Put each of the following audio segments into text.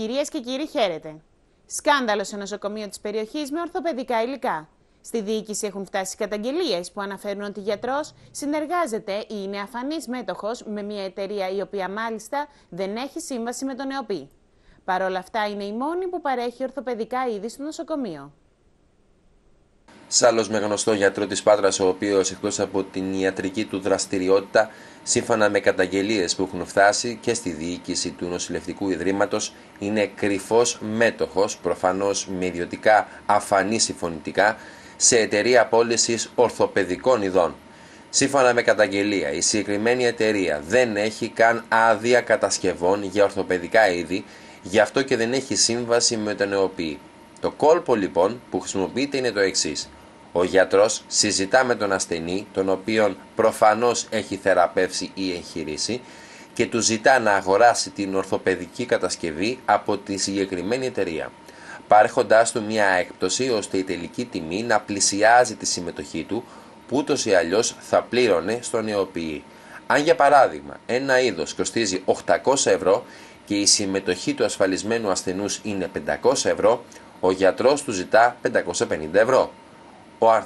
Κυρίες και κύριοι, χαίρετε. Σκάνδαλο σε νοσοκομείο της περιοχής με ορθοπαιδικά υλικά. Στη διοίκηση έχουν φτάσει καταγγελίες που αναφέρουν ότι γιατρός συνεργάζεται ή είναι αφανής μέτοχος με μια εταιρεία η οποία μάλιστα δεν έχει σύμβαση με τον ΕΟΠΗ. Παρ' όλα αυτά είναι η μόνη που παρέχει ορθοπαιδικά είδη στο νοσοκομείο. Σ' με γνωστό γιατρό της Πάτρας, ο οποίος εκτός από την ιατρική του δραστηριότητα, σύμφωνα με καταγγελίες που έχουν φτάσει και στη διοίκηση του νοσηλευτικού ιδρύματος, είναι κρυφός μέτοχος, προφανώς με ιδιωτικά αφανή συμφωνητικά, σε εταιρεία πώληση ορθοπαιδικών ειδών. Σύμφωνα με καταγγελία, η συγκεκριμένη εταιρεία δεν έχει καν άδεια κατασκευών για ορθοπαιδικά είδη, γι' αυτό και δεν έχει σύμβαση με τον ΕΟΠΗ. Το κόλπο λοιπόν που χρησιμοποιείται είναι το εξής. Ο γιατρός συζητά με τον ασθενή, τον οποίον προφανώς έχει θεραπεύσει ή εγχειρήσει και του ζητά να αγοράσει την ορθοπαιδική κατασκευή από τη συγκεκριμένη εταιρεία, παρέχοντάς του μια έκπτωση ώστε η τελική τιμή να πλησιάζει τη συμμετοχή του που ούτως ή αλλιώς θα πλήρωνε στον νεοποιή. Αν για παράδειγμα ένα είδος κοστίζει 800 ευρώ και η συμμετοχή του ασφαλισμένου ασθενούς είναι 500 ευρώ, ο γιατρός του ζητά 550 ευρώ. Ο, αρ...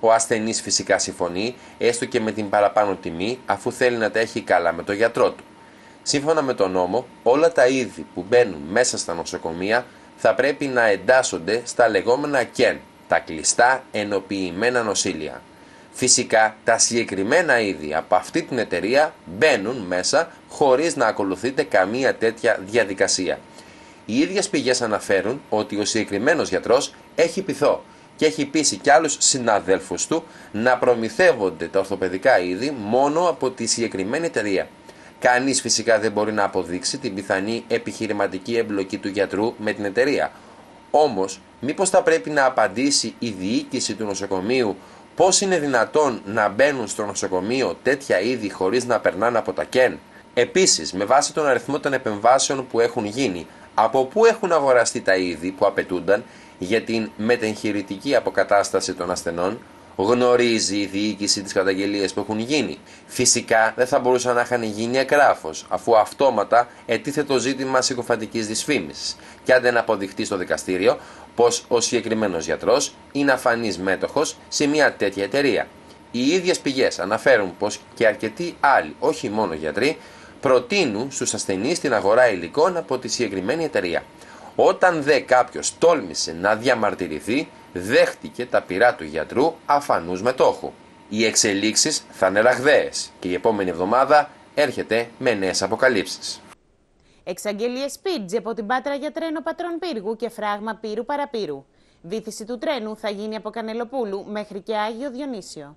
ο ασθενής φυσικά συμφωνεί, έστω και με την παραπάνω τιμή, αφού θέλει να τα έχει καλά με τον γιατρό του. Σύμφωνα με τον νόμο, όλα τα είδη που μπαίνουν μέσα στα νοσοκομεία θα πρέπει να εντάσσονται στα λεγόμενα ΚΕΝ, τα κλειστά ενοποιημένα νοσήλια. Φυσικά τα συγκεκριμένα είδη από αυτή την εταιρεία μπαίνουν μέσα χωρίς να ακολουθείται καμία τέτοια διαδικασία. Οι ίδιες πηγές αναφέρουν ότι ο συγκεκριμένος γιατρός έχει πειθό και έχει πείσει και άλλους συναδέλφους του να προμηθεύονται τα ορθοπαιδικά είδη μόνο από τη συγκεκριμένη εταιρεία. Κανείς φυσικά δεν μπορεί να αποδείξει την πιθανή επιχειρηματική εμπλοκή του γιατρού με την εταιρεία. Όμως, μήπως θα πρέπει να απαντήσει η διοίκηση του νοσοκομείου πώς είναι δυνατόν να μπαίνουν στο νοσοκομείο τέτοια είδη χωρίς να περνάνε από τα ΚΕΝ; Επίσης, με βάση τον αριθμό των επεμβάσεων που έχουν γίνει, από πού έχουν αγοραστεί τα είδη που απαιτούνταν για την μετεγχειρητική αποκατάσταση των ασθενών, γνωρίζει η διοίκηση τις καταγγελίες που έχουν γίνει. Φυσικά δεν θα μπορούσαν να είχαν γίνει εκράφος, αφού αυτόματα ετίθε το ζήτημα συκοφαντικής δυσφήμισης και αν δεν αποδειχτεί στο δικαστήριο πως ο συγκεκριμένος γιατρός είναι αφανής μέτοχος σε μια τέτοια εταιρεία. Οι ίδιες πηγές αναφέρουν πως και αρκετοί άλλοι, όχι μόνο γιατροί, προτείνουν στους ασθενείς την αγορά υλικών από τη συγκεκριμένη εταιρεία. Όταν δε κάποιος τόλμησε να διαμαρτυρηθεί, δέχτηκε τα πειρά του γιατρού αφανούς μετόχου. Οι εξελίξεις θα είναι ραγδαίες και η επόμενη εβδομάδα έρχεται με νέες αποκαλύψεις. Εξαγγελίε Σπίτζη από την Πάτρα για τρένο πατρών πύργου και φράγμα πύρου παραπύρου. Βήθηση του τρένου θα γίνει από Κανελοπούλου μέχρι και Άγιο Διονύσιο.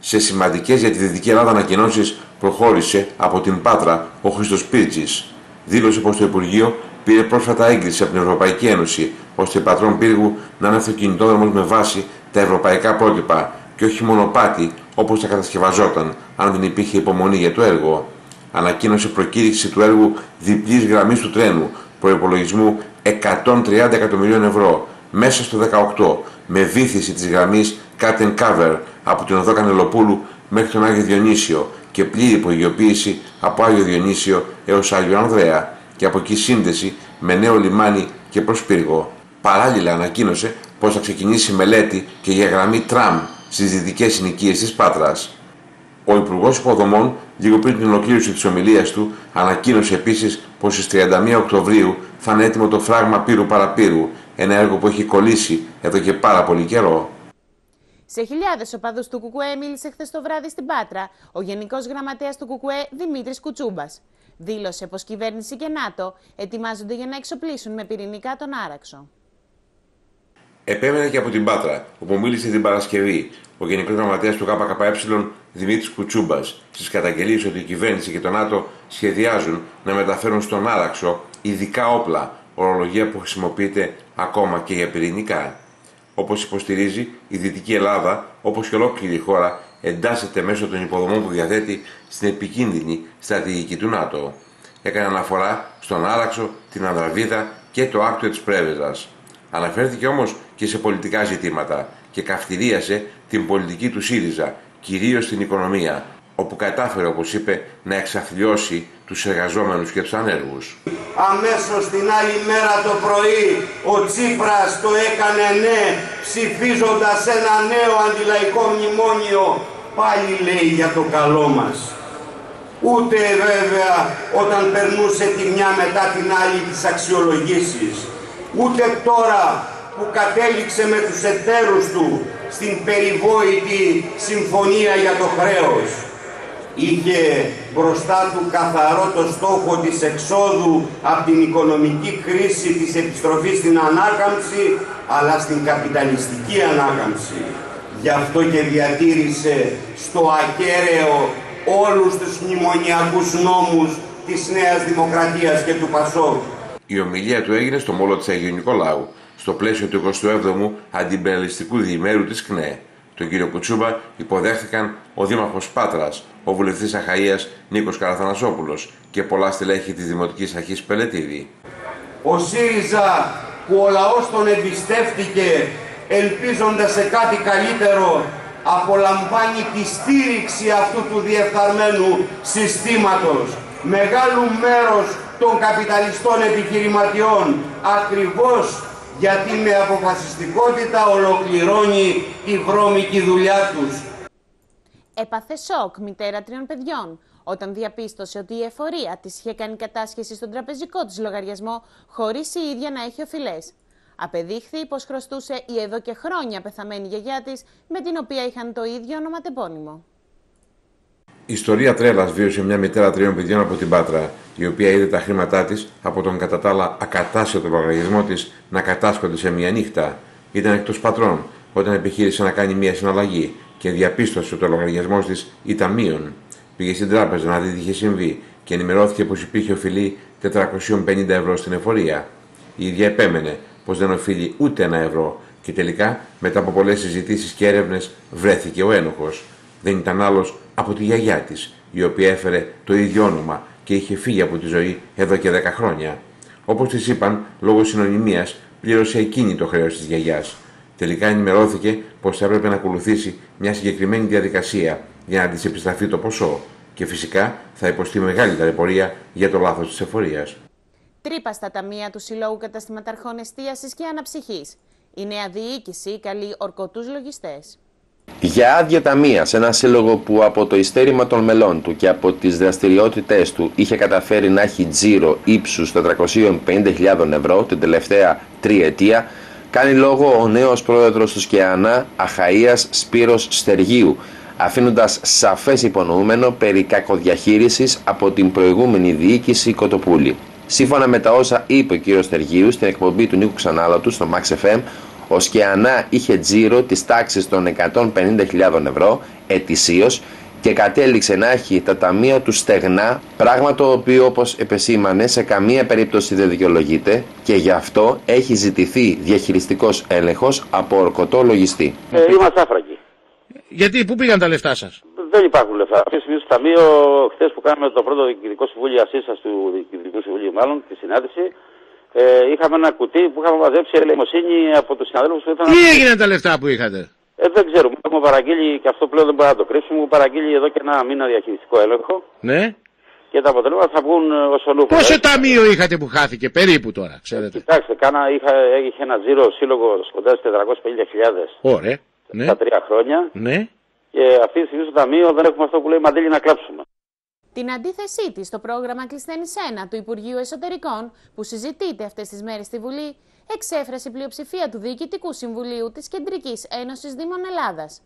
Σε σημαντικές για τη Δυτική Ελλάδα ανακοινώσεις προχώρησε από την Πάτρα ο Χρήστος Πίτζη. Δήλωσε πως το Υπουργείο πήρε πρόσφατα έγκριση από την Ευρωπαϊκή Ένωση ώστε πατρών πύργου να είναι αυτοκινητόδρομος με βάση τα ευρωπαϊκά πρότυπα και όχι μονοπάτι όπως θα κατασκευαζόταν αν δεν υπήρχε υπομονή για το έργο. Ανακοίνωσε προκήρυξη του έργου διπλής γραμμής του τρένου προπολογισμού 130 εκατομμυρίων ευρώ μέσα στο 18 με βήθηση της γραμμής Cut and Cover από την οδό Κανελοπούλου μέχρι τον Άγιο Διονύσιο και πλήρη υπογειοποίηση από Άγιο Διονύσιο έως Άγιο Ανδρέα και από εκεί σύνδεση με νέο λιμάνι και προς πύργο. Παράλληλα ανακοίνωσε πως θα ξεκινήσει μελέτη και για γραμμή τραμ στις δυτικές συνοικίες της Πάτρας. Ο Υπουργός Υποδομών, λίγο πριν την ολοκλήρωση της ομιλίας του, ανακοίνωσε επίσης πως στις 31 Οκτωβρίου θα είναι έτοιμο το φράγμα πύρου παραπύρου, ένα έργο που έχει κολλήσει εδώ και πάρα πολύ καιρό. Σε χιλιάδες οπαδούς του Κουκουέ μίλησε χθες το βράδυ στην Πάτρα ο Γενικός Γραμματέας του Κουκουέ Δημήτρης Κουτσούμπας. Δήλωσε πως κυβέρνηση και ΝΑΤΟ ετοιμάζονται για να εξοπλίσουν με πυρηνικά τον Άραξο. Επέμενε και από την Πάτρα, όπου μίλησε την Παρασκευή ο Γενικός Γραμματέας του ΚΚΕ Δημήτρης Κουτσούμπας στις καταγγελίες ότι η κυβέρνηση και το ΝΑΤΟ σχεδιάζουν να μεταφέρουν στον Άραξο ειδικά όπλα, ορολογία που χρησιμοποιείται ακόμα και για πυρηνικά. Όπως υποστηρίζει, η Δυτική Ελλάδα, όπως και ολόκληρη η χώρα, εντάσσεται μέσω των υποδομών που διαθέτει στην επικίνδυνη στρατηγική του ΝΑΤΟ. Έκανε αναφορά στον Άραξο, την Ανδραβίδα και το άκτιο της Πρέβεζας. Αναφέρθηκε όμως και σε πολιτικά ζητήματα και καυτηρίασε την πολιτική του ΣΥΡΙΖΑ, κυρίως στην οικονομία. όπου κατάφερε, όπως είπε, να εξαθλιώσει τους εργαζόμενους και τους ανέργους. Αμέσως την άλλη μέρα το πρωί ο Τσίπρας το έκανε ναι, ψηφίζοντας ένα νέο αντιλαϊκό μνημόνιο, πάλι λέει για το καλό μας. Ούτε βέβαια όταν περνούσε τη μια μετά την άλλη τις αξιολογήσεις, ούτε τώρα που κατέληξε με τους εταίρους του στην περιβόητη συμφωνία για το χρέος. Είχε μπροστά του καθαρό το στόχο της εξόδου από την οικονομική κρίση της επιστροφής στην ανάκαμψη, αλλά στην καπιταλιστική ανάκαμψη. Γι' αυτό και διατήρησε στο ακέραιο όλους τους μνημονιακούς νόμους της Νέας Δημοκρατίας και του Πασόκ. Η ομιλία του έγινε στο μόλο της Αγίου Νικολάου στο πλαίσιο του 27ου αντιμπεραλιστικού διημέρου της ΚΝΕ. Τον κύριο Κουτσούμπα υποδέχθηκαν ο Δήμαρχος Πάτρας, ο βουλευτής Αχαΐας Νίκος Καραθανασόπουλος και πολλά στελέχη της Δημοτικής Αρχής Πελετίδη. Ο ΣΥΡΙΖΑ που ο λαός τον εμπιστεύτηκε ελπίζοντας σε κάτι καλύτερο απολαμβάνει τη στήριξη αυτού του διεφθαρμένου συστήματος. Μεγάλου μέρος των καπιταλιστών επιχειρηματιών ακριβώς γιατί με αποφασιστικότητα ολοκληρώνει τη βρώμικη δουλειά τους. Έπαθε σοκ μητέρα τριών παιδιών όταν διαπίστωσε ότι η εφορία της είχε κάνει κατάσχεση στον τραπεζικό της λογαριασμό χωρίς η ίδια να έχει οφειλές. Απεδείχθη πως χρωστούσε η εδώ και χρόνια πεθαμένη γιαγιά της με την οποία είχαν το ίδιο ονοματεπώνυμο. Η ιστορία τρέλας βίωσε μια μητέρα τριών παιδιών από την Πάτρα, η οποία είδε τα χρήματά της από τον κατά τα άλλα ακατάσιοτο λογαριασμό της να κατάσχονται σε μια νύχτα. Ήταν εκτός πατρών όταν επιχείρησε να κάνει μια συναλλαγή και διαπίστωσε ότι ο λογαριασμός της ήταν μείον. Πήγε στην τράπεζα να δει τι είχε συμβεί και ενημερώθηκε πως υπήρχε οφειλή 450 ευρώ στην εφορία. Η ίδια επέμενε πως δεν οφείλει ούτε ένα ευρώ και τελικά μετά από πολλές συζητήσεις και έρευνες βρέθηκε ο ένοχος. Δεν ήταν άλλος από τη γιαγιά της, η οποία έφερε το ίδιο όνομα και είχε φύγει από τη ζωή εδώ και 10 χρόνια. Όπως της είπαν, λόγω συνωνυμίας πλήρωσε εκείνη το χρέος της γιαγιάς. Τελικά ενημερώθηκε πως θα έπρεπε να ακολουθήσει μια συγκεκριμένη διαδικασία για να τη επιστραφεί το ποσό και φυσικά θα υποστεί μεγάλη ταλαιπωρία για το λάθος της εφορίας. Τρύπα στα ταμεία του Συλλόγου Καταστηματαρχών Εστίασης και Αναψυχής. Η νέα διοίκηση καλεί ορκωτούς λογιστές. Για άδεια ταμεία σε ένα σύλλογο που από το ειστέρημα των μελών του και από τις δραστηριότητές του είχε καταφέρει να έχει τζίρο ύψους 450.000 ευρώ την τελευταία τριετία, κάνει λόγο ο νέος πρόεδρος του ΣΚΕΑΝΑ Αχαΐας Σπύρος Στεργίου, αφήνοντας σαφές υπονοούμενο περί κακοδιαχείρισης από την προηγούμενη διοίκηση Κοτοπούλη. Σύμφωνα με τα όσα είπε ο κ. Στεργίου στην εκπομπή του Νίκου Ξανάλατου στο Max FM, ο Σκιανά είχε τζίρο της τάξης των 150.000 ευρώ ετησίως και κατέληξε να έχει τα ταμεία του στεγνά, πράγμα το οποίο όπως επεσήμανε σε καμία περίπτωση δεν δικαιολογείται και γι' αυτό έχει ζητηθεί διαχειριστικός έλεγχος από ορκωτό λογιστή. Ε, είμαστε άφραγγοι. Γιατί, πού πήγαν τα λεφτά σας; Δεν υπάρχουν λεφτά. Αυτή τη στιγμή στο Ταμείο, χθες που κάναμε το πρώτο Διοικητικό Συμβούλιο Ασίσα του Διοικητικού Συμβουλίου, μάλλον τη συνάντηση, ε, είχαμε ένα κουτί που είχαμε μαζέψει ελεημοσύνη από τους συναδέλφους που ήταν. Τι έγιναν τα λεφτά που είχατε; Ε, δεν ξέρουμε. Έχουμε παραγγείλει και αυτό πλέον δεν μπορεί να το κρύψουμε. Έχουμε παραγγείλει εδώ και ένα μήνα διαχειριστικό έλεγχο. Ναι. Και τα αποτελέσματα θα βγουν ως ολούχο. Πόσο ταμείο είχατε που χάθηκε, περίπου τώρα, ξέρετε; Κοιτάξτε, κάνα, είχα, είχε ένα ζήρο σύλλογο κοντά στι 450.000 Ωραία. Ναι. τα τρία χρόνια. Ναι. Και αυτή τη στιγμή στο ταμείο δεν έχουμε αυτό που λέει μαντήλι να κλάψουμε. Την αντίθεσή της στο πρόγραμμα Κλεισθένη 1 του Υπουργείου Εσωτερικών, που συζητείται αυτές τις μέρες στη Βουλή, εξέφρασε η πλειοψηφία του Διοικητικού Συμβουλίου της Κεντρικής Ένωσης Δήμων Ελλάδας.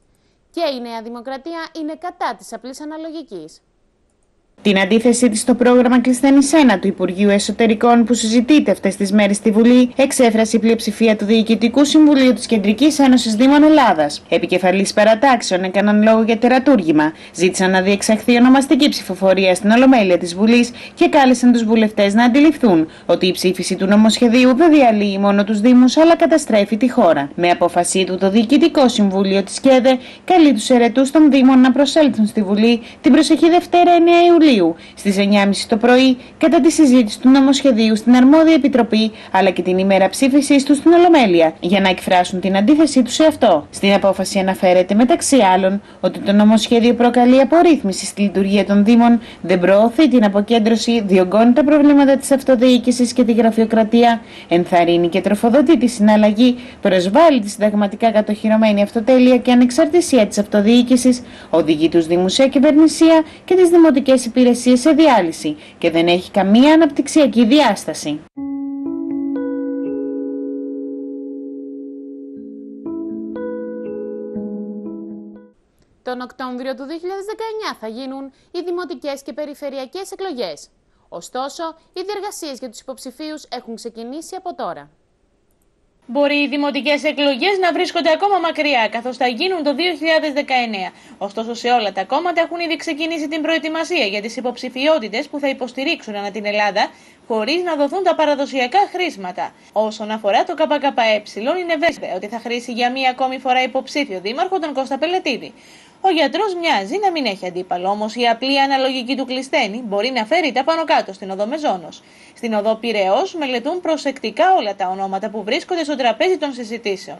Και η Νέα Δημοκρατία είναι κατά της απλής αναλογικής. Την αντίθεσή της στο πρόγραμμα Κλεισθένη 1 του Υπουργείου Εσωτερικών που συζητείται αυτές τις μέρες στη Βουλή, εξέφρασε η πλειοψηφία του Διοικητικού Συμβουλίου της Κεντρικής Ένωσης Δήμων Ελλάδας. Επικεφαλής παρατάξεων έκαναν λόγο για τερατούργημα, ζήτησαν να διεξαχθεί ονομαστική ψηφοφορία στην Ολομέλεια της Βουλής και κάλεσαν τους βουλευτές να αντιληφθούν ότι η ψήφιση του νομοσχεδίου δεν διαλύει μόνο τους Δήμους αλλά καταστρέφει τη χώρα. Με απόφασή του, το Διοικητικό Συμβούλιο της ΚΕΔΕ καλεί τους αιρετούς των Δήμων να προσέλθουν στη Βουλή την προσεχή Δευτέρα 9 Ιουλίου Ιουλίου στις 9.30 το πρωί κατά τη συζήτηση του νομοσχεδίου στην αρμόδια επιτροπή αλλά και την ημέρα ψήφισή τους στην Ολομέλεια για να εκφράσουν την αντίθεσή τους σε αυτό. Στην απόφαση αναφέρεται μεταξύ άλλων ότι το νομοσχέδιο προκαλεί απορρίθμιση στη λειτουργία των Δήμων, δεν προωθεί την αποκέντρωση, διωγγώνει τα προβλήματα της αυτοδιοίκησης και τη γραφειοκρατία, ενθαρρύνει και τροφοδοτεί τη συναλλαγή, προσβάλλει τη συνταγματικά κατοχυρωμένη αυτοτέλεια και ανεξαρτησία της αυτοδιοίκησης, οδηγεί τους Δήμους σε κυβερνησία και τις δημοτικές υπηρεσίε σε διάλυση και δεν έχει καμία αναπτυξιακή διάσταση. Τον Οκτώβριο του 2019 θα γίνουν οι δημοτικές και περιφερειακές εκλογές. Ωστόσο, οι διεργασίες για τους υποψηφίους έχουν ξεκινήσει από τώρα. Μπορεί οι δημοτικές εκλογές να βρίσκονται ακόμα μακριά, καθώς θα γίνουν το 2019. Ωστόσο, σε όλα τα κόμματα έχουν ήδη ξεκινήσει την προετοιμασία για τις υποψηφιότητες που θα υποστηρίξουν ανά την Ελλάδα, χωρίς να δοθούν τα παραδοσιακά χρήματα. Όσον αφορά το ΚΚΕ, είναι βέβαιο ότι θα χρήσει για μία ακόμη φορά υποψήφιο δήμαρχο τον Κώστα Πελετίδη. Ο γιατρός μοιάζει να μην έχει αντίπαλο, όμως η απλή αναλογική του κλειστένη μπορεί να φέρει τα πάνω κάτω στην οδό Μεζόνος. Στην οδό Πυραιό μελετούν προσεκτικά όλα τα ονόματα που βρίσκονται στο τραπέζι των συζητήσεων.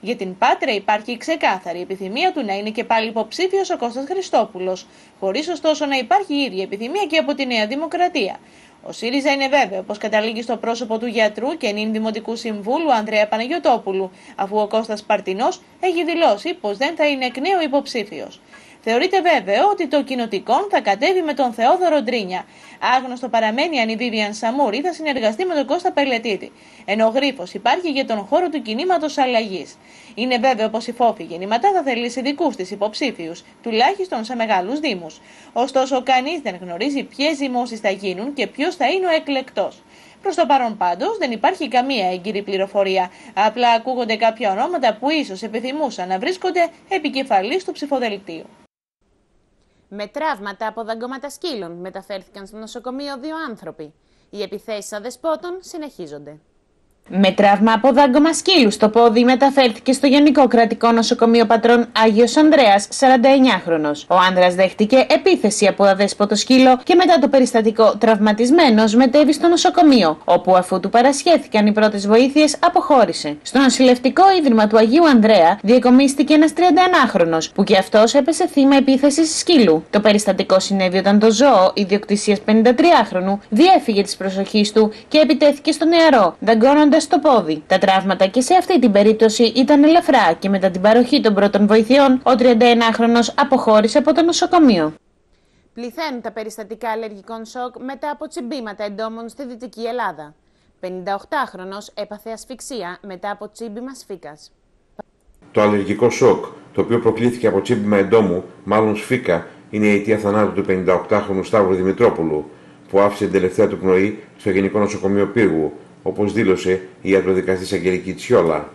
Για την Πάτρα υπάρχει ξεκάθαρη επιθυμία του να είναι και πάλι υποψήφιος ο Κώστας Χριστόπουλος, χωρίς ωστόσο να υπάρχει η ίδια επιθυμία και από τη Νέα Δημοκρατία. Ο ΣΥΡΙΖΑ είναι βέβαιο πως καταλήγει στο πρόσωπο του γιατρού και νυν δημοτικού συμβούλου Ανδρέα Παναγιοτόπουλου, αφού ο Κώστας Παρτινός έχει δηλώσει πως δεν θα είναι εκ νέου υποψήφιος. Θεωρείται βέβαιο ότι το κοινοτικό θα κατέβει με τον Θεόδωρο Ντρίνια. Άγνωστο παραμένει αν η Βίβιαν Σαμούρη θα συνεργαστεί με τον Κώστα Πελετήτη, ενώ γρήφος υπάρχει για τον χώρο του κινήματος αλλαγής. Είναι βέβαιο πως η φόφη γεννηματά θα θελήσει δικούς της υποψήφιους, τουλάχιστον σε μεγάλους Δήμους. Ωστόσο, κανείς δεν γνωρίζει ποιες ζυμώσει θα γίνουν και ποιος θα είναι ο εκλεκτός. Προς το παρόν πάντως δεν υπάρχει καμία έγκυρη πληροφορία. Απλά ακούγονται κάποια ονόματα που ίσως επιθυμούσαν να βρίσκονται επικεφαλής του ψηφοδελτίου. Με τραύματα από δαγκώματα σκύλων μεταφέρθηκαν στο νοσοκομείο δύο άνθρωποι. Οι επιθέσεις αδεσπότων συνεχίζονται. Με τραύμα από δάγκωμα σκύλου στο πόδι μεταφέρθηκε στο Γενικό Κρατικό Νοσοκομείο Πατρών Άγιος Ανδρέας, 49χρονο. Ο άνδρας δέχτηκε επίθεση από αδέσποτο σκύλο και μετά το περιστατικό τραυματισμένος μετέβη στο νοσοκομείο, όπου αφού του παρασχέθηκαν οι πρώτες βοήθειες αποχώρησε. Στο νοσηλευτικό ίδρυμα του Αγίου Ανδρέα διακομίστηκε ένας 31χρονο, που και αυτός έπεσε θύμα επίθεσης σκύλου. Το περιστατικό συνέβη όταν το ζώο ιδιοκτησίας 53χρονου διέφυγε της προσοχής του και επιτέθηκε στο νεαρό, δαγκώνοντας στο πόδι. Τα τραύματα και σε αυτή την περίπτωση ήταν ελαφρά και μετά την παροχή των πρώτων βοηθειών, ο 31χρονο αποχώρησε από το νοσοκομείο. Πληθαίνουν τα περιστατικά αλλεργικών σοκ μετά από τσιμπήματα εντόμων στη Δυτική Ελλάδα. 58χρονος έπαθε ασφυξία μετά από τσίμπημα σφίκας. Το αλλεργικό σοκ, το οποίο προκλήθηκε από τσίμπημα εντόμου, μάλλον σφίκα, είναι η αιτία θανάτου του 58χρονου Σταύρου Δημητρόπουλου, που άφησε την τελευταία του πνοή στο Γενικό Νοσοκομείο Πύργου, όπως δήλωσε η ιατροδικαστή Αγγελική Τσιόλα.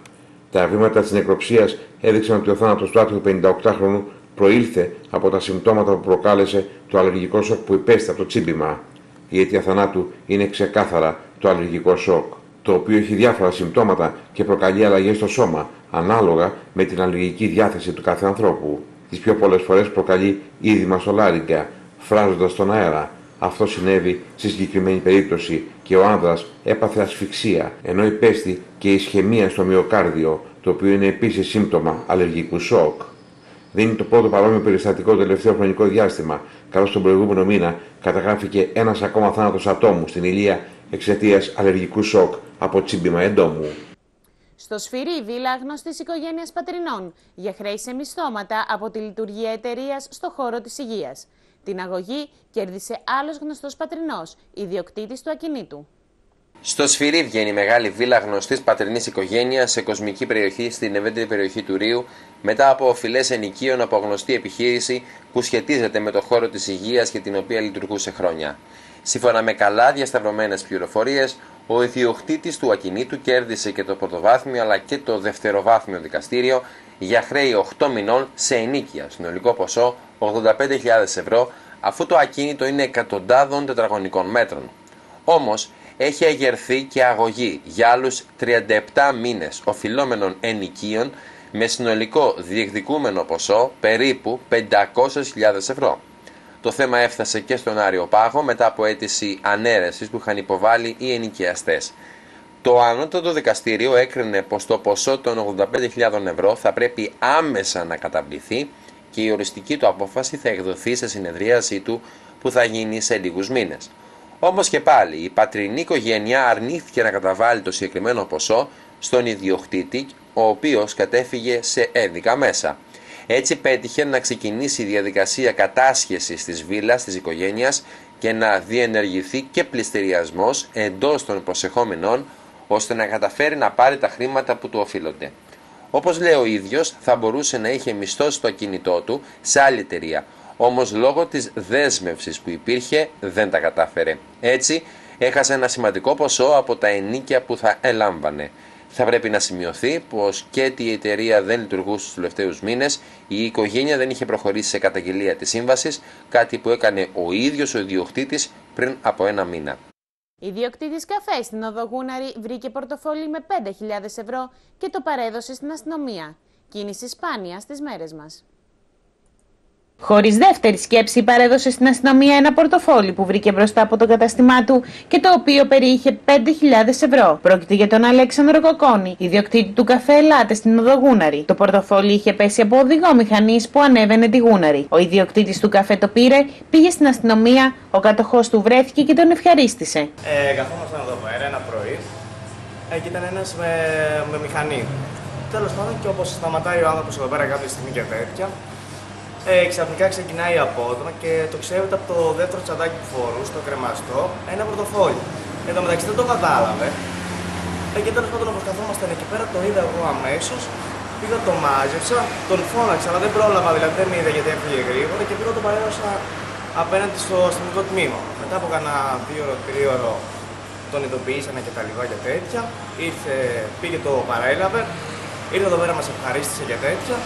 Τα βήματα της νεκροψίας έδειξαν ότι ο θάνατος του άτομου 58χρονου προήλθε από τα συμπτώματα που προκάλεσε το αλλεργικό σοκ που υπέστη από το τσίμπημα. Η αιτία θανάτου είναι ξεκάθαρα το αλλεργικό σοκ, το οποίο έχει διάφορα συμπτώματα και προκαλεί αλλαγές στο σώμα, ανάλογα με την αλλεργική διάθεση του κάθε ανθρώπου. Τις πιο πολλές φορές προκαλεί είδημα στο λάριγκα, φράζοντας τον αέρα, αυτό συνέβη στη συγκεκριμένη περίπτωση και ο άνδρας έπαθε ασφυξία, ενώ υπέστη και ισχυμία στο μυοκάρδιο, το οποίο είναι επίσης σύμπτωμα αλλεργικού σοκ. Δεν είναι το πρώτο παρόμοιο περιστατικό το τελευταίο χρονικό διάστημα, καθώς τον προηγούμενο μήνα καταγράφηκε ένας ακόμα θάνατος ατόμου στην Ηλία εξαιτίας αλλεργικού σοκ από τσίμπημα εντόμου. Στο Σφυρί, βίλα γνωστής οικογένειας Πατρινών, για χρέη σε μισθώματα από τη λειτουργία εταιρείας στο χώρο της υγείας. Την αγωγή κέρδισε άλλος γνωστός πατρινός, ιδιοκτήτης του ακινήτου. Στο Σφυρί βγαίνει η μεγάλη βίλα γνωστής πατρινής οικογένειας σε κοσμική περιοχή στην ευρύτερη περιοχή του Ρίου μετά από οφειλέ ενοικίων από γνωστή επιχείρηση που σχετίζεται με το χώρο της υγείας και την οποία λειτουργούσε χρόνια. Σύμφωνα με καλά διασταυρωμένες πληροφορίες, ο ιδιοκτήτης του ακινήτου κέρδισε και το πρωτοβάθμιο αλλά και το δευτεροβάθμιο δικαστήριο για χρέη 8 μηνών σε ενίκεια, συνολικό ποσό 85.000 ευρώ, αφού το ακίνητο είναι εκατοντάδων τετραγωνικών μέτρων. Όμως, έχει αγερθεί και αγωγή για άλλους 37 μήνες οφειλόμενων ενοικίων με συνολικό διεκδικούμενο ποσό περίπου 500.000 ευρώ. Το θέμα έφτασε και στον Άριο Πάγο μετά από αίτηση ανέρεσης που είχαν υποβάλει οι ενοικιαστές. Το ανώτατο δικαστήριο έκρινε πως το ποσό των 85.000 ευρώ θα πρέπει άμεσα να καταβληθεί και η οριστική του απόφαση θα εκδοθεί σε συνεδρίασή του που θα γίνει σε λίγους μήνες. Όμως και πάλι η πατρινή οικογένεια αρνήθηκε να καταβάλει το συγκεκριμένο ποσό στον ιδιοκτήτη, ο οποίος κατέφυγε σε έδικα μέσα. Έτσι πέτυχε να ξεκινήσει η διαδικασία κατάσχεσης της βίλας της οικογένειας και να διενεργηθεί και πληστηριασμός εντός των προσεχόμενων ώστε να καταφέρει να πάρει τα χρήματα που του οφείλονται. Όπως λέει ο ίδιος, θα μπορούσε να είχε μισθώσει το ακίνητό του σε άλλη εταιρεία, όμως λόγω της δέσμευσης που υπήρχε δεν τα κατάφερε. Έτσι, έχασε ένα σημαντικό ποσό από τα ενίκια που θα ελάμβανε. Θα πρέπει να σημειωθεί πως και η εταιρεία δεν λειτουργούσε τους τελευταίους μήνες, η οικογένεια δεν είχε προχωρήσει σε καταγγελία της σύμβασης, κάτι που έκανε ο ίδιος ο ιδιοκτήτης πριν από ένα μήνα. Ιδιοκτήτη καφές στην Οδογούναρη βρήκε πορτοφόλι με 5.000 ευρώ και το παρέδωσε στην αστυνομία. Κίνηση σπάνια στις μέρες μας. Χωρίς δεύτερη σκέψη, παρέδωσε στην αστυνομία ένα πορτοφόλι που βρήκε μπροστά από το καταστημά του και το οποίο περιείχε 5.000 ευρώ. Πρόκειται για τον Αλέξανδρο Κοκόνη, ιδιοκτήτη του καφέ Ελάτε στην Οδογούναρη. Το πορτοφόλι είχε πέσει από οδηγό μηχανής που ανέβαινε τη Γούναρη. Ο ιδιοκτήτης του καφέ το πήρε, πήγε στην αστυνομία, ο κατοχός του βρέθηκε και τον ευχαρίστησε. Ε, καθόμασταν εδώ πέρα ένα πρωί ε, και ήταν ένας με, με μηχανή. Τέλος πάντων, και όπως σταματάει ο άνθρωπος εδώ πέρα κάποια στιγμή και τέτοια, ε, ξαφνικά ξεκινάει απότομα και το ξέρετε από το δεύτερο τσαντάκι που φορούσε, το κρεμαστό, ένα πορτοφόλι. Εν τω μεταξύ δεν το κατάλαβε. Ε, και τέλος πάντων, όπω καθόμασταν εκεί πέρα, το είδα εγώ αμέσως. Πήγα το μάζεψα, τον φώναξα, αλλά δεν πρόλαβα, δηλαδή δεν με είδα γιατί έφυγε γρήγορα και πήγα το παρέδωσα απέναντι στο αστυνομικό τμήμα. Μετά από κανένα δύο ώρο, τρίωρο τον ειδοποιήσανε και τα λοιπά και τέτοια. Ήρθε, πήγε το παρέλαβε, ήρθε εδώ πέρα, μας ευχαρίστησε και τέτοια.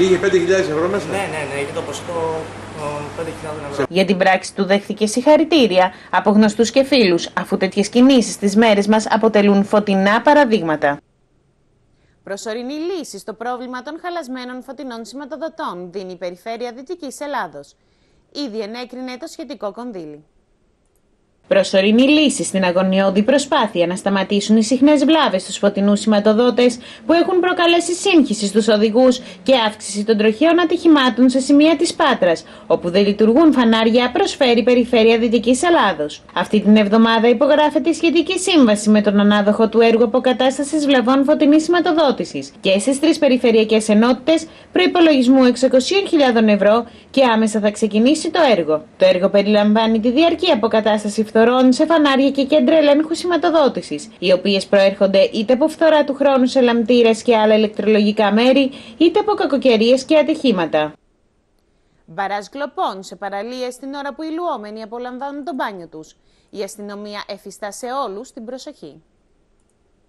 Πήγε 5.000 ευρώ μέσα. Ναι, ναι, ναι, είχε το ποσό των 5.000 ευρώ. Για την πράξη του δέχθηκε συγχαρητήρια από γνωστούς και φίλους, αφού τέτοιες κινήσεις στις μέρες μας αποτελούν φωτεινά παραδείγματα. Προσωρινή λύση στο πρόβλημα των χαλασμένων φωτεινών σηματοδοτών δίνει η Περιφέρεια Δυτικής Ελλάδος. Ήδη ενέκρινε το σχετικό κονδύλι. Προσωρινή λύση στην αγωνιώδη προσπάθεια να σταματήσουν οι συχνές βλάβες στους φωτεινούς σηματοδότες που έχουν προκαλέσει σύγχυση στους οδηγούς και αύξηση των τροχαίων ατυχημάτων σε σημεία της Πάτρας, όπου δεν λειτουργούν φανάρια, προσφέρει η Περιφέρεια Δυτικής Ελλάδος. Αυτή την εβδομάδα υπογράφεται η σχετική σύμβαση με τον ανάδοχο του έργου αποκατάστασης βλαβών φωτεινής σηματοδότησης και στι τρεις περιφερειακές ενότητες προπολογισμού 600.000 ευρώ και άμεσα θα ξεκινήσει το έργο. Το έργο περιλαμβάνει τη διαρκή αποκατάσταση φθορών σε φανάρια και κέντρα ελέγχου σηματοδότησης, οι οποίες προέρχονται είτε από φθορά του χρόνου σε λαμπτήρες και άλλα ηλεκτρολογικά μέρη, είτε από κακοκαιρίες και ατυχήματα. Μπαράζ κλοπών σε παραλίες την ώρα που οι λουόμενοι απολαμβάνουν το μπάνιο τους. Η αστυνομία εφιστά σε όλους την προσοχή.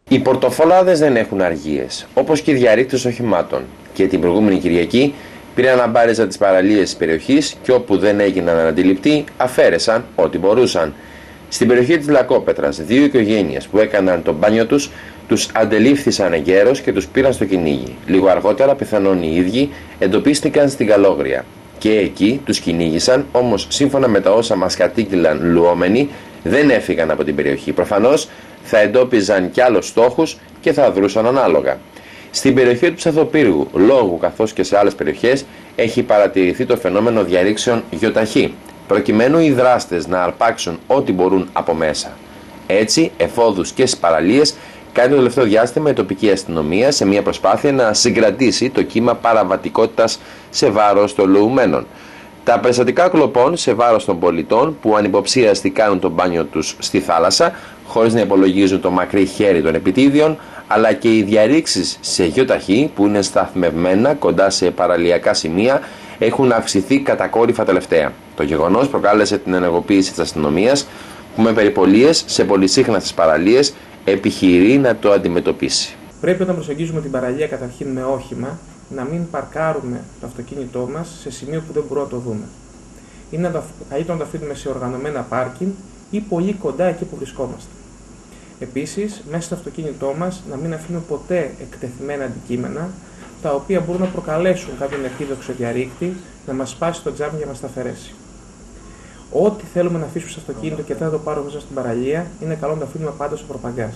Οι πορτοφολάδες δεν έχουν αργίες, όπως και οι διαρρήκτες οχημάτων. Και την προηγούμενη Κυριακή πήραν αμπάριζα τις παραλίες της περιοχής και όπου δεν έγιναν αντιληπτοί αφαίρεσαν ό,τι μπορούσαν. Στην περιοχή της Λακόπετρας, δύο οικογένειες που έκαναν το μπάνιο τους, τους αντελήφθησαν εγκαίρως και τους πήραν στο κυνήγι. Λίγο αργότερα, πιθανόν οι ίδιοι, εντοπίστηκαν στην Καλόγρια. Και εκεί τους κυνήγησαν, όμως σύμφωνα με τα όσα μας κατήγγυλαν λουόμενοι, δεν έφυγαν από την περιοχή. Προφανώς θα εντόπιζαν κι άλλους στόχους και θα δρούσαν ανάλογα. Στην περιοχή του Ψαθοπύργου, Λόγου καθώς και σε άλλες περιοχές έχει παρατηρηθεί το φαινόμενο διαρρήξεων γιοταχή προκειμένου οι δράστες να αρπάξουν ό,τι μπορούν από μέσα. Έτσι, εφόδους και στις παραλίες κάνει το τελευταίο διάστημα η τοπική αστυνομία σε μια προσπάθεια να συγκρατήσει το κύμα παραβατικότητας σε βάρος των λοουμένων. Τα περιστατικά κλοπών σε βάρος των πολιτών που ανυποψίαστη κάνουν το μπάνιο τους στη θάλασσα χωρίς να υπολογίζουν το μακρύ χέρι των επιτίδιων αλλά και οι διαρρήξεις σε γιοταχή που είναι σταθμευμένα κοντά σε παραλιακά σημεία έχουν αυξηθεί κατακόρυφα τελευταία. Το γεγονός προκάλεσε την ενεργοποίηση της αστυνομίας που με περιπολίες σε πολυσύχναστες παραλίες επιχειρεί να το αντιμετωπίσει. Πρέπει όταν προσεγγίζουμε την παραλία καταρχήν με όχημα να μην παρκάρουμε το αυτοκίνητό μας σε σημείο που δεν μπορούμε να το δούμε. Είναι καλύτερο να το αφήνουμε σε οργανωμένα πάρκινγκ ή πολύ κοντά εκεί που βρισκόμαστε. Επίσης, μέσα στο αυτοκίνητό μας να μην αφήνουμε ποτέ εκτεθειμένα αντικείμενα τα οποία μπορούν να προκαλέσουν κάποιον επίδοξο διαρρήκτη να μας σπάσει το τζάμι για να μας τα αφαιρέσει. Ό,τι θέλουμε να αφήσουμε στο αυτοκίνητο και δεν θα το πάρουμε μέσα στην παραλία, είναι καλό να το αφήνουμε πάντα στο προπαγκάζ.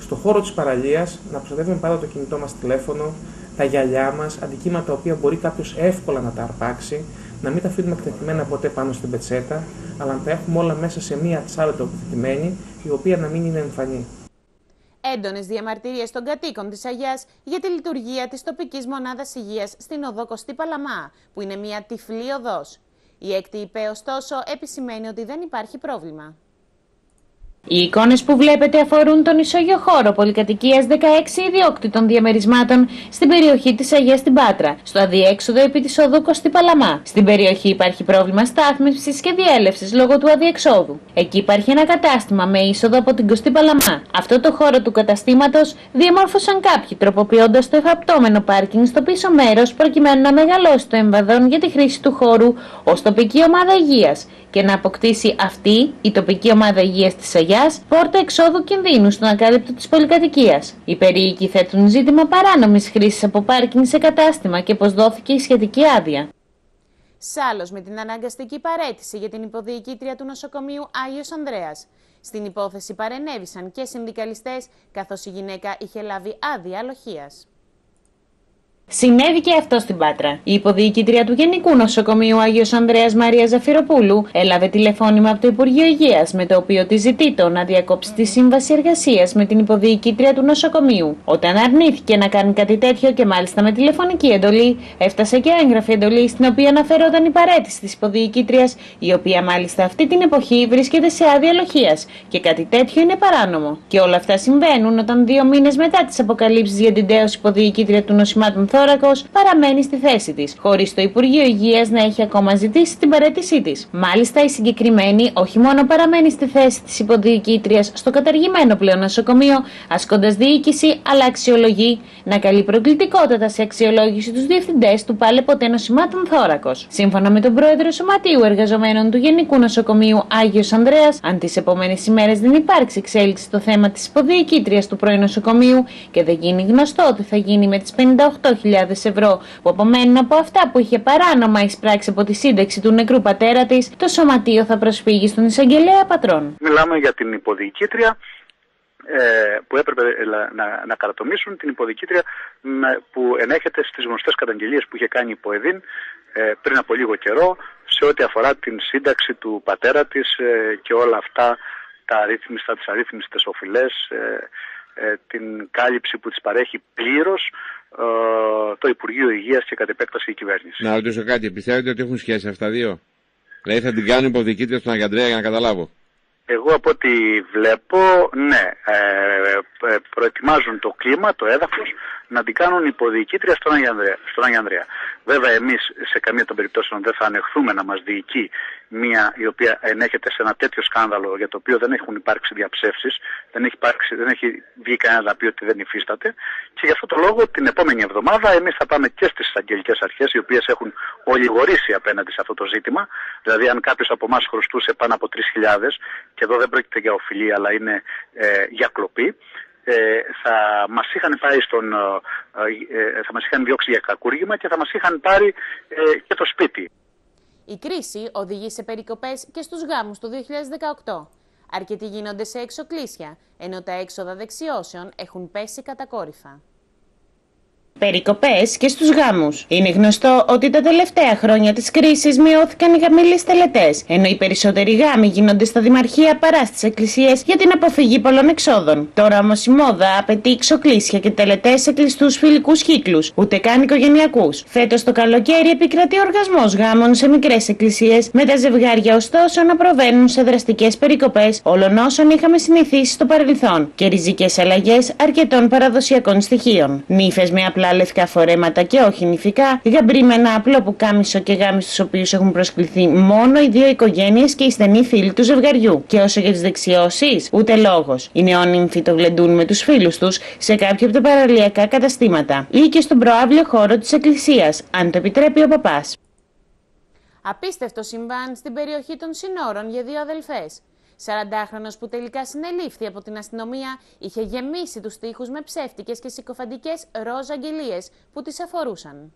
Στο χώρο της παραλίας, να προστατεύουμε πάντα το κινητό μας τηλέφωνο, τα γυαλιά μας, αντικείμενα τα οποία μπορεί κάποιος εύκολα να τα αρπάξει, να μην τα αφήνουμε εκτεθειμένα ποτέ πάνω στην πετσέτα, αλλά να τα έχουμε όλα μέσα σε μία τσάλα τοποθετημένη, η οποία να μην είναι εμφανή. Έντονες διαμαρτυρίες των κατοίκων της Αγιάς για τη λειτουργία της τοπικής μονάδας υγείας στην οδό Κωστή Παλαμά, που είναι μια τυφλή οδός. Η έκτη ΥΠΕ, ωστόσο, επισημαίνει ότι δεν υπάρχει πρόβλημα. Οι εικόνες που βλέπετε αφορούν τον ισόγειο χώρο πολυκατοικίας 16 ιδιόκτητων διαμερισμάτων στην περιοχή της Αγίας στην Πάτρα, στο αδιέξοδο επί της οδού Κωστή Παλαμά. Στην περιοχή υπάρχει πρόβλημα στάθμευσης και διέλευσης λόγω του αδιεξόδου. Εκεί υπάρχει ένα κατάστημα με είσοδο από την Κωστή Παλαμά. Αυτό το χώρο του καταστήματος διαμόρφωσαν κάποιοι τροποποιώντας το εφαπτώμενο πάρκινγκ στο πίσω μέρος προκειμένου να μεγαλώσει το εμβαδόν για τη χρήση του χώρου ως τοπική ομάδα υγείας και να αποκτήσει αυτή η τοπική ομάδα υγείας της Αγιάς πόρτα εξόδου κινδύνου στον ακάλυπτο της πολυκατοικίας. Οι περίοικοι θέτουν ζήτημα παράνομης χρήσης από πάρκινγκ σε κατάστημα και πως δόθηκε η σχετική άδεια. Σάλο με την αναγκαστική παρέτηση για την υποδιοικήτρια του νοσοκομείου Άγιος Ανδρέας. Στην υπόθεση παρενέβησαν και συνδικαλιστές, καθώς η γυναίκα είχε λάβει άδεια αλοχία. Συνέβη και αυτό στην Πάτρα. Η υποδιοικήτρια του Γενικού Νοσοκομείου Άγιος Ανδρέας Μαρία Ζαφυροπούλου έλαβε τηλεφώνημα από το Υπουργείο Υγείας με το οποίο τη ζητήτω να διακόψει τη σύμβαση εργασίας με την υποδιοικήτρια του νοσοκομείου. Όταν αρνήθηκε να κάνει κάτι τέτοιο και μάλιστα με τηλεφωνική εντολή, έφτασε και έγγραφη εντολή στην οποία αναφερόταν η παρέτηση της υποδιοικήτρια, η οποία μάλιστα αυτή την εποχή βρίσκεται σε άδεια λοχείας. Και κάτι τέτοιο είναι παράνομο. Και όλα αυτά συμβαίνουν όταν δύο μήνες μετά τις αποκαλύψεις για την τέος υποδιοικήτρια του νοσημάτων θώρακο παραμένει στη θέση της, χωρίς το Υπουργείο Υγείας να έχει ακόμα ζητήσει την παρέτησή της. Μάλιστα, η συγκεκριμένη όχι μόνο παραμένει στη θέση της υποδιοικήτριας στο καταργημένο πλέον νοσοκομείο, ασκώντας διοίκηση, αλλά αξιολογεί να καλεί προκλητικότατα σε αξιολόγηση τους διευθυντές του πάλι ποτέ νοσημάτων θώρακο. Σύμφωνα με τον πρόεδρο Σωματείου Εργαζομένων του Γενικού Νοσοκομείου Άγιος Ανδρέας, αν τις επόμενες ημέρες δεν υπάρξει εξέλιξη στο θέμα της υποδιοικήτριας του πρώην νοσοκομείου και δεν γίνει γνωστό τι θα γίνει με τις 58.000 ευρώ που απομένουν από αυτά που είχε παράνομα εισπράξει από τη σύνταξη του νεκρού πατέρα της, το σωματείο θα προσφύγει στον εισαγγελέα πατρών. Μιλάμε για την υποδιοικήτρια ε, που έπρεπε να, να καρατομήσουν την υποδιοικήτρια που ενέχεται στις γνωστές καταγγελίες που είχε κάνει η ΠΟΕΔΗΝ ε, πριν από λίγο καιρό σε ό,τι αφορά την σύνταξη του πατέρα της ε, και όλα αυτά τα αρρύθμιστα, τις αρρύθμιστες οφειλές, την κάλυψη που της παρέχει πλήρως ε, το Υπουργείο Υγείας και κατ' επέκταση η κυβέρνηση. Να ρωτήσω κάτι, πιστεύετε ότι έχουν σχέση αυτά δύο; Δηλαδή θα την κάνουν υποδιοικήτρια στον Αγιαντρέα για να καταλάβω. Εγώ από ό,τι βλέπω, ναι, ε, ε, προετοιμάζουν το κλίμα, το έδαφος, να την κάνουν υποδιοικήτρια στον Αγία Ανδρέα. Βέβαια, εμείς σε καμία των περιπτώσεων δεν θα ανεχθούμε να μας διοικεί μία η οποία ενέχεται σε ένα τέτοιο σκάνδαλο για το οποίο δεν έχουν υπάρξει διαψεύσεις, δεν έχει, υπάρξει, δεν έχει βγει κανένα να πει ότι δεν υφίσταται και γι' αυτό το λόγο την επόμενη εβδομάδα εμείς θα πάμε και στις αγγελικές αρχές οι οποίες έχουν ολιγορήσει απέναντι σε αυτό το ζήτημα. Δηλαδή αν κάποιος από εμάς χρωστούσε πάνω από 3.000 και εδώ δεν πρόκειται για οφειλή αλλά είναι ε, για κλοπή ε, θα μας είχαν πάει στον, ε, ε, θα μας είχαν διώξει για κακούργημα και θα μας είχαν πάρει και το σπίτι. Η κρίση οδηγεί σε περικοπές και στους γάμους του 2018. Αρκετοί γίνονται σε εξοκλήσια, ενώ τα έξοδα δεξιώσεων έχουν πέσει κατακόρυφα. Περικοπές και στους γάμους. Είναι γνωστό ότι τα τελευταία χρόνια της κρίσης μειώθηκαν οι γαμήλε τελετές, ενώ οι περισσότεροι γάμοι γίνονται στα δημαρχία παρά στις εκκλησίες για την αποφυγή πολλών εξόδων. Τώρα όμως η μόδα απαιτεί εξοκλήσια και τελετές σε κλειστούς φιλικούς κύκλους, ούτε καν οικογενειακούς. Φέτος το καλοκαίρι επικρατεί οργασμός γάμων σε μικρές εκκλησίες, με τα ζευγάρια ωστόσο να προβαίνουν σε δραστικές περικοπές όλων όσων είχαμε συνηθίσει στο παρελθόν και ριζικές αλλαγές αρκετών παραδοσιακών στοιχείων. Νύφες με απλά λευκά φορέματα και όχι νηφικά, γαμπρί με ένα απλό πουκάμισο και γάμι στους οποίους έχουν προσκληθεί μόνο οι δύο οικογένειες και οι στενοί φίλοι του ζευγαριού. Και όσο για τις δεξιώσεις, ούτε λόγος. Οι νεόνυμφοι το γλεντούν με τους φίλους τους σε κάποια από τα παραλιακά καταστήματα ή και στον προάβλιο χώρο της εκκλησίας, αν το επιτρέπει ο παπάς. Απίστευτο συμβάν στην περιοχή των συνόρων για δύο αδελφές. 40χρονος που τελικά συνελήφθη από την αστυνομία είχε γεμίσει τους τοίχους με ψεύτικες και συκοφαντικές ροζ αγγελίες που τις αφορούσαν.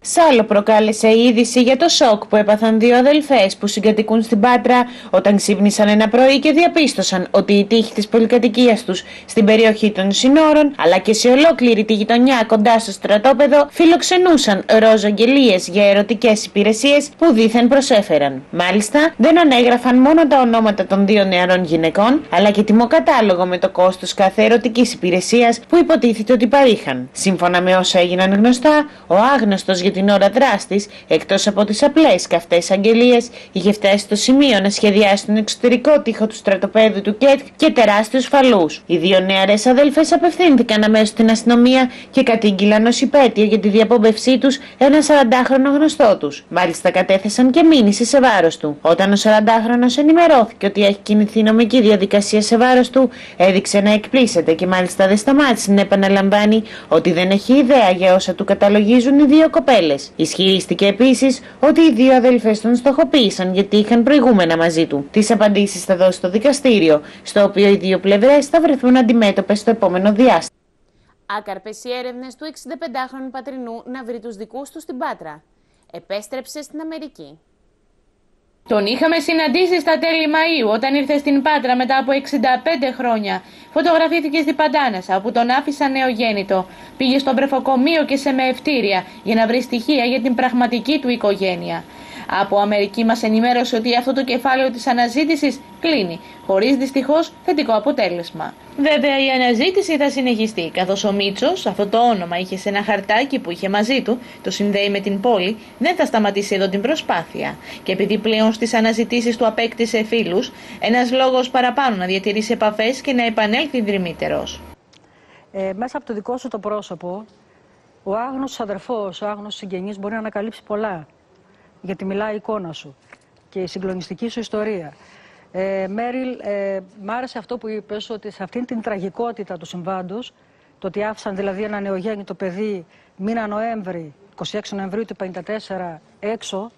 Σάλο προκάλεσε η είδηση για το σοκ που έπαθαν δύο αδελφές που συγκατοικούν στην Πάτρα όταν ξύπνησαν ένα πρωί και διαπίστωσαν ότι η τύχη της πολυκατοικίας τους στην περιοχή των συνόρων αλλά και σε ολόκληρη τη γειτονιά κοντά στο στρατόπεδο φιλοξενούσαν ροζ αγγελίες για ερωτικές υπηρεσίες που δήθεν προσέφεραν. Μάλιστα δεν ανέγραφαν μόνο τα ονόματα των δύο νεαρών γυναικών αλλά και τιμοκατάλογο με το κόστος κάθε ερωτικής υπηρεσίας που υποτίθεται ότι παρήχαν. Σύμφωνα με όσα έγιναν γνωστά, ο άγνωστος για την ώρα δράστης, εκτός από τις απλές καυτές αγγελίες, είχε φτάσει στο σημείο να σχεδιάσει τον εξωτερικό τοίχο του στρατοπέδου του ΚΕΤ και τεράστιους φαλούς. Οι δύο νεαρές αδέλφες απευθύνθηκαν αμέσως στην αστυνομία και κατήγγυλαν ως υπέτειο για τη διαπόμπευσή τους ένα 40χρονο γνωστό τους. Μάλιστα κατέθεσαν και μήνυση σε βάρος του. Όταν ο 40χρονο ενημερώθηκε ότι έχει κινηθεί νομική διαδικασία σε βάρος του, έδειξε να εκπλήσεται και μάλιστα δεν σταμάτησε να επαναλαμβάνει ότι δεν έχει ιδέα για όσα του καταλογίζουν οι δύο κοπέλε. Ισχυρίστηκε επίσης ότι οι δύο αδελφές τον στοχοποίησαν γιατί είχαν προηγούμενα μαζί του. Τις απαντήσεις θα δώσει το δικαστήριο, στο οποίο οι δύο πλευρές θα βρεθούν αντιμέτωπες στο επόμενο διάστημα. Άκαρπες οι έρευνες του 65χρονου πατρινού να βρει τους δικούς του στην Πάτρα. Επέστρεψε στην Αμερική. Τον είχαμε συναντήσει στα τέλη Μαΐου όταν ήρθε στην Πάτρα μετά από 65 χρόνια. Φωτογραφήθηκε στην Παντάνασα όπου τον άφησαν νεογέννητο. Πήγε στο βρεφοκομείο και σε μεευτήρια για να βρει στοιχεία για την πραγματική του οικογένεια. Από Αμερική μας ενημέρωσε ότι αυτό το κεφάλαιο της αναζήτησης κλείνει, χωρίς δυστυχώς θετικό αποτέλεσμα. Βέβαια η αναζήτηση θα συνεχιστεί, καθώς ο Μίτσος, αυτό το όνομα είχε σε ένα χαρτάκι που είχε μαζί του, το συνδέει με την πόλη, δεν θα σταματήσει εδώ την προσπάθεια. Και επειδή πλέον στις αναζητήσεις του απέκτησε φίλους, ένας λόγος παραπάνω να διατηρήσει επαφές και να επανέλθει δρυμύτερος. Ε, μέσα από το δικό σου το πρόσωπο, ο άγνωστος αδερφός, ο άγνωστος συγγενής μπορεί να ανακαλύψει πολλά γιατί μιλάει η εικόνα σου και η συγκλονιστική σου ιστορία. Ε, Μέριλ, ε, μ' άρεσε αυτό που είπες, ότι σε αυτήν την τραγικότητα του συμβάντος, το ότι άφησαν δηλαδή ένα νεογέννητο παιδί μήνα Νοέμβρη, 26 Νοεμβρίου του 1954, έξω,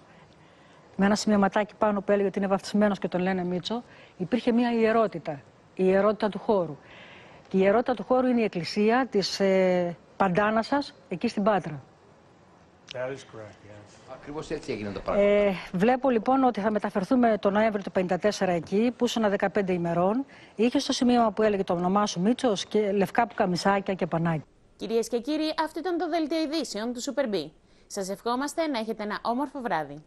με ένα σημειωματάκι πάνω που έλεγε ότι είναι βαφτισμένος και τον λένε Μίτσο, υπήρχε μια ιερότητα. Η ιερότητα του χώρου. Και η ιερότητα του χώρου είναι η εκκλησία της ε, Παντάνασας, εκεί στην Πάτρα. That is correct, yes. Ακριβώς έτσι έγινε το πράγμα. Ε, βλέπω λοιπόν ότι θα μεταφερθούμε τον Νοέμβριο του 1954 εκεί, που ήσουν 15 ημερών. Είχε στο σημείο που έλεγε το όνομά σου Μίτσος και λευκά που καμισάκια και πανάκια. Κυρίες και κύριοι, αυτό ήταν το δελτίο ειδήσεων του Super B. Σας ευχόμαστε να έχετε ένα όμορφο βράδυ.